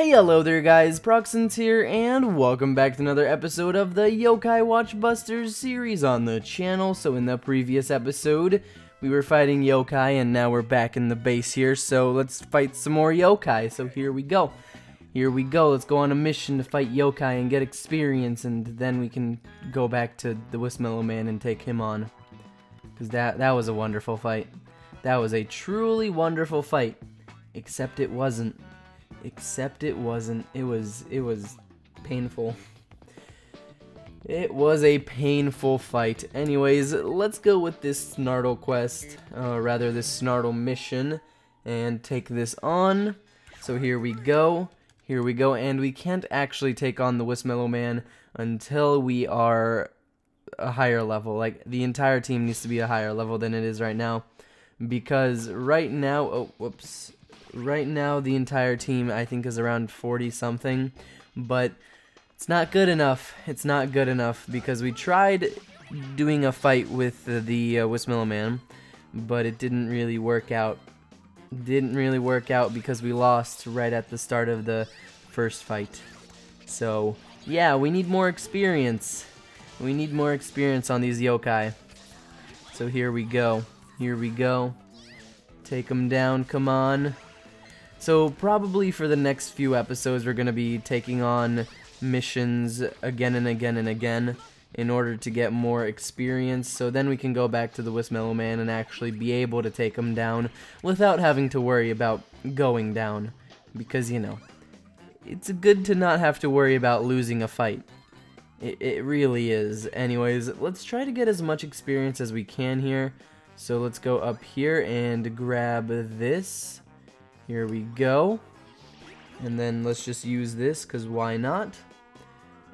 Hey, hello there guys, Proxence here, and welcome back to another episode of the Yokai Watch Busters series on the channel. So in the previous episode, we were fighting yokai, and now we're back in the base here, so let's fight some more yokai. So here we go. Here we go, let's go on a mission to fight yokai and get experience, and then we can go back to the Wismellow Man and take him on. Because that, that was a wonderful fight. That was a truly wonderful fight. Except it wasn't except it wasn't. It was it was painful. It was a painful fight. Anyways, let's go with this Snartle quest, uh, rather this Snartle mission, and take this on. So here we go. Here we go, and we can't actually take on the Wismellow Man until we are a higher level. Like, the entire team needs to be a higher level than it is right now. Because right now, oh, whoops, Right now, the entire team, I think, is around 40 something, but it's not good enough. It's not good enough because we tried doing a fight with the, the uh, Wismellow Man, but it didn't really work out. Didn't really work out because we lost right at the start of the first fight. So, yeah, we need more experience. We need more experience on these yokai. So here we go. Here we go. Take them down, come on. So probably for the next few episodes we're going to be taking on missions again and again and again in order to get more experience. So then we can go back to the Wismellow Man and actually be able to take him down without having to worry about going down. Because you know it's good to not have to worry about losing a fight. It, it really is. Anyways let's try to get as much experience as we can here. So let's go up here and grab this here we go. And then let's just use this, because why not?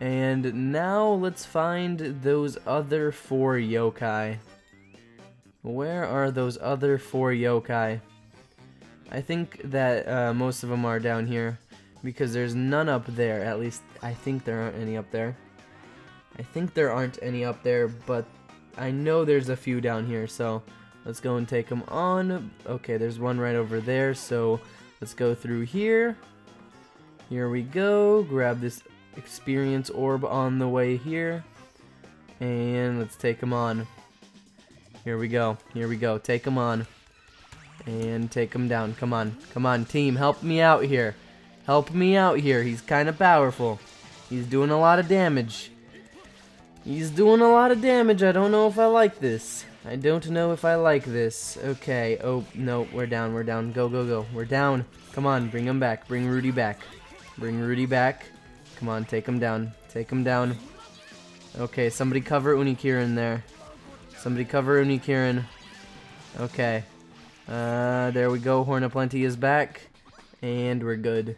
And now let's find those other four yokai. Where are those other four yokai? I think that uh, most of them are down here because there's none up there. At least I think there aren't any up there. I think there aren't any up there, but I know there's a few down here, so Let's go and take them on. Okay, there's one right over there, so let's go through here. Here we go. Grab this experience orb on the way here. And let's take them on. Here we go. Here we go. Take them on. And take him down. Come on. Come on, team. Help me out here. Help me out here. He's kind of powerful. He's doing a lot of damage. He's doing a lot of damage. I don't know if I like this. I don't know if I like this. Okay. Oh, no. We're down. We're down. Go, go, go. We're down. Come on. Bring him back. Bring Rudy back. Bring Rudy back. Come on. Take him down. Take him down. Okay. Somebody cover Unikirin there. Somebody cover Unikirin. Okay. Uh, there we go. Horn of Plenty is back. And we're good.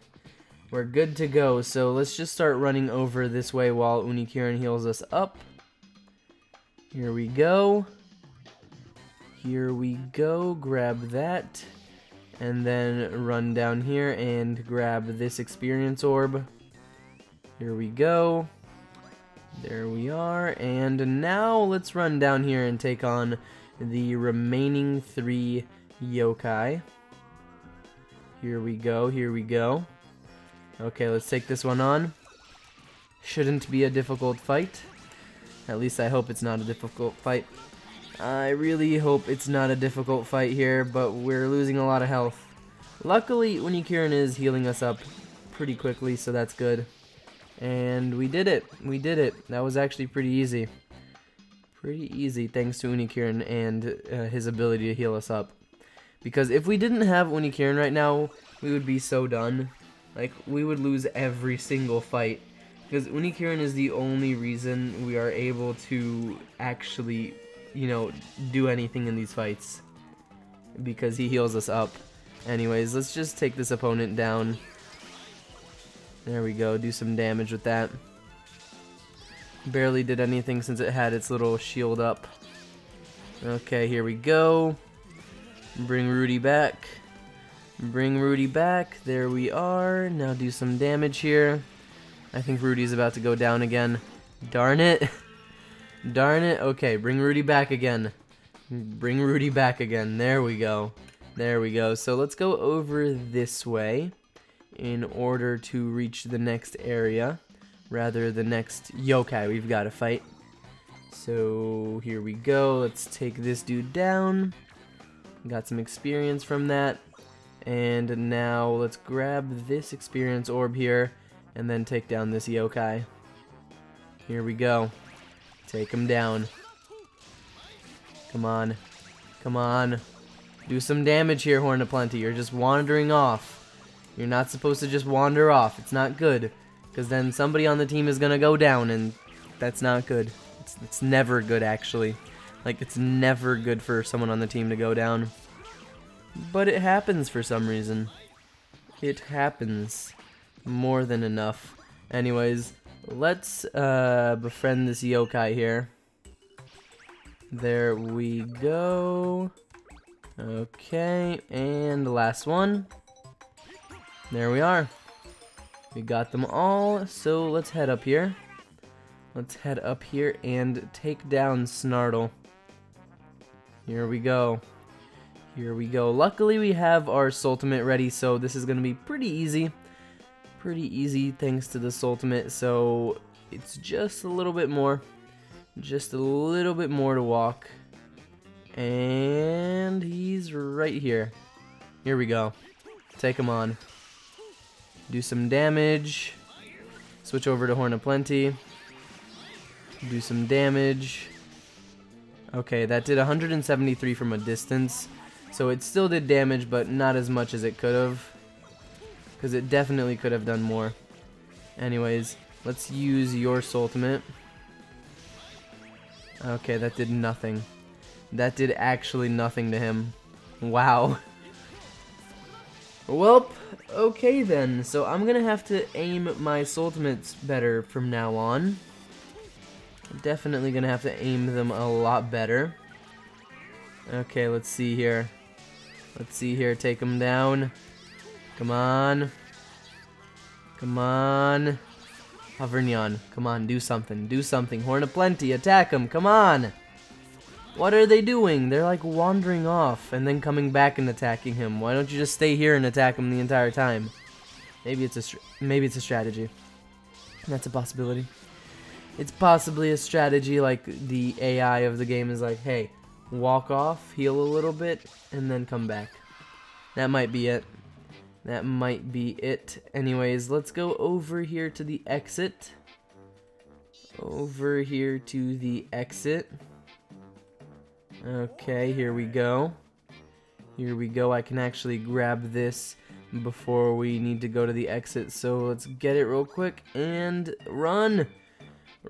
We're good to go. So let's just start running over this way while Unikirin heals us up. Here we go. Here we go, grab that, and then run down here and grab this experience orb. Here we go. There we are, and now let's run down here and take on the remaining three yokai. Here we go, here we go. Okay, let's take this one on. Shouldn't be a difficult fight. At least I hope it's not a difficult fight. I really hope it's not a difficult fight here, but we're losing a lot of health. Luckily, Unikirin is healing us up pretty quickly, so that's good. And we did it. We did it. That was actually pretty easy. Pretty easy thanks to Unikirin and uh, his ability to heal us up. Because if we didn't have Unikirin right now, we would be so done. Like, we would lose every single fight. Because Unikirin is the only reason we are able to actually you know, do anything in these fights. Because he heals us up. Anyways, let's just take this opponent down. There we go, do some damage with that. Barely did anything since it had its little shield up. Okay, here we go. Bring Rudy back. Bring Rudy back. There we are. Now do some damage here. I think Rudy's about to go down again. Darn it. Darn it. Okay, bring Rudy back again. Bring Rudy back again. There we go. There we go. So let's go over this way in order to reach the next area. Rather, the next yokai we've got to fight. So here we go. Let's take this dude down. Got some experience from that. And now let's grab this experience orb here and then take down this yokai. Here we go. Take him down. Come on. Come on. Do some damage here, Horn of Plenty. You're just wandering off. You're not supposed to just wander off. It's not good. Because then somebody on the team is going to go down, and that's not good. It's, it's never good, actually. Like, it's never good for someone on the team to go down. But it happens for some reason. It happens. More than enough. Anyways, let's uh, befriend this yokai here. There we go. Okay, and the last one. There we are. We got them all, so let's head up here. Let's head up here and take down Snartle. Here we go. Here we go. Luckily, we have our Ultimate ready, so this is going to be pretty easy. Pretty easy thanks to this Ultimate, so it's just a little bit more. Just a little bit more to walk. And he's right here. Here we go. Take him on. Do some damage. Switch over to Horn of Plenty. Do some damage. Okay, that did 173 from a distance. So it still did damage, but not as much as it could have. Because it definitely could have done more. Anyways, let's use your ultimate. Okay, that did nothing. That did actually nothing to him. Wow. Well, okay then. So I'm gonna have to aim my ultimates better from now on. Definitely gonna have to aim them a lot better. Okay, let's see here. Let's see here, take him down. Come on. Come on. Hovernyan, come on, do something. Do something. Horn of Plenty, attack him, come on! What are they doing? They're like wandering off and then coming back and attacking him. Why don't you just stay here and attack him the entire time? Maybe it's a maybe it's a strategy. That's a possibility. It's possibly a strategy like the AI of the game is like, hey, walk off, heal a little bit, and then come back. That might be it. That might be it. Anyways, let's go over here to the exit. Over here to the exit. Okay, here we go. Here we go. I can actually grab this before we need to go to the exit. So let's get it real quick and run.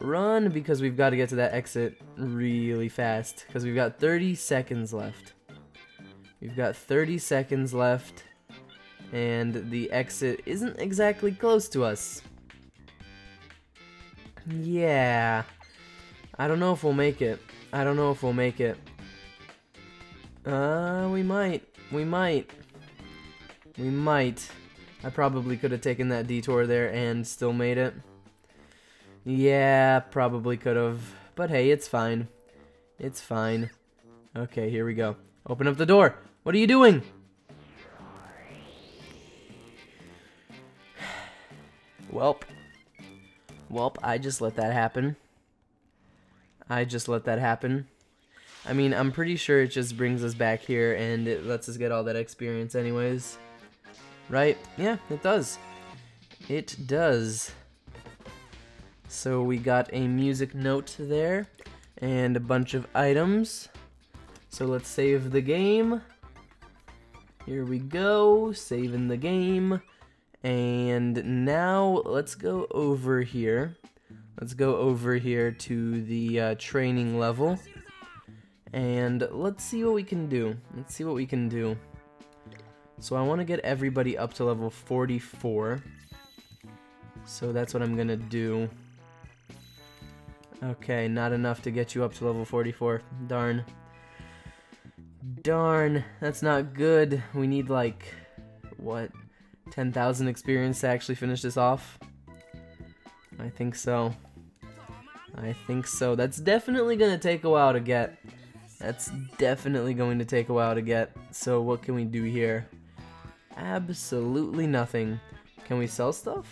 Run because we've got to get to that exit really fast because we've got 30 seconds left. We've got 30 seconds left and the exit isn't exactly close to us. Yeah. I don't know if we'll make it. I don't know if we'll make it. Uh, we might. We might. We might. I probably could have taken that detour there and still made it. Yeah, probably could have. But hey, it's fine. It's fine. Okay, here we go. Open up the door. What are you doing? Welp. Welp, I just let that happen. I just let that happen. I mean, I'm pretty sure it just brings us back here and it lets us get all that experience anyways. Right? Yeah, it does. It does. So we got a music note there and a bunch of items. So let's save the game. Here we go, saving the game. And now let's go over here. Let's go over here to the uh, training level. And let's see what we can do. Let's see what we can do. So I want to get everybody up to level 44. So that's what I'm going to do. Okay, not enough to get you up to level 44. Darn. Darn, that's not good. We need like, what, 10,000 experience to actually finish this off? I think so. I think so. That's definitely going to take a while to get. That's definitely going to take a while to get. So what can we do here? Absolutely nothing. Can we sell stuff?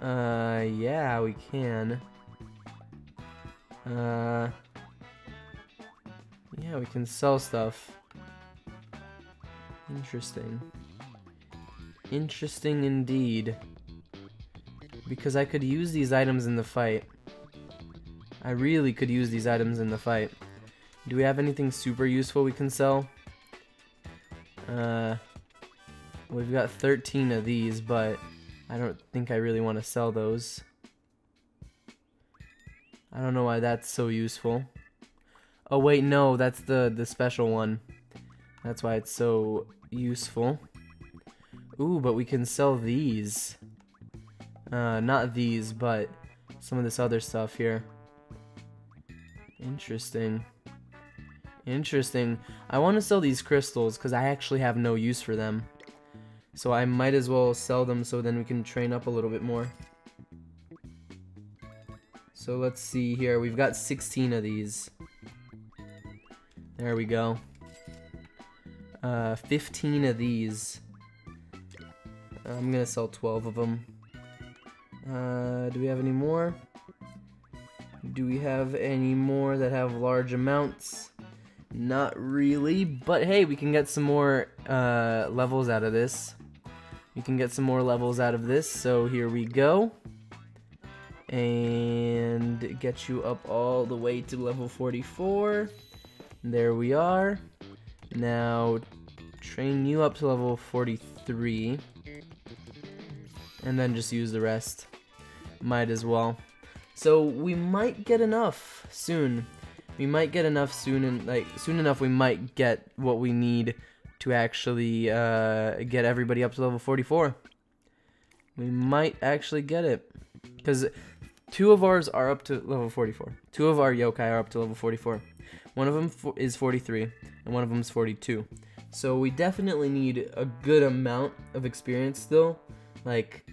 Uh, yeah, we can. Uh, yeah, we can sell stuff. Interesting. Interesting indeed. Because I could use these items in the fight. I really could use these items in the fight. Do we have anything super useful we can sell? Uh, we've got 13 of these, but I don't think I really want to sell those. I don't know why that's so useful. Oh wait, no, that's the, the special one. That's why it's so useful. Ooh, but we can sell these. Uh, not these, but some of this other stuff here. Interesting. Interesting. I want to sell these crystals because I actually have no use for them. So I might as well sell them so then we can train up a little bit more. So let's see here. We've got 16 of these. There we go. Uh, 15 of these. I'm gonna sell 12 of them. Uh, do we have any more? Do we have any more that have large amounts? Not really, but hey, we can get some more uh, levels out of this. We can get some more levels out of this, so here we go. And get you up all the way to level 44. There we are. Now, train you up to level 43. And then just use the rest. Might as well. So we might get enough soon. We might get enough soon, and like soon enough, we might get what we need to actually uh, get everybody up to level 44. We might actually get it, because two of ours are up to level 44. Two of our yokai are up to level 44. One of them is 43, and one of them is 42. So we definitely need a good amount of experience still, like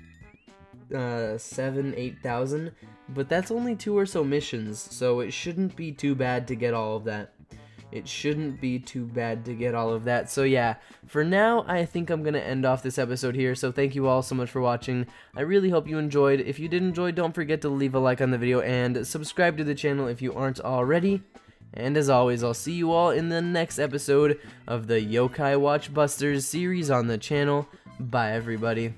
uh, seven, eight thousand. But that's only two or so missions, so it shouldn't be too bad to get all of that. It shouldn't be too bad to get all of that. So yeah, for now, I think I'm going to end off this episode here. So thank you all so much for watching. I really hope you enjoyed. If you did enjoy, don't forget to leave a like on the video and subscribe to the channel if you aren't already. And as always, I'll see you all in the next episode of the Yokai Watch Busters series on the channel. Bye, everybody.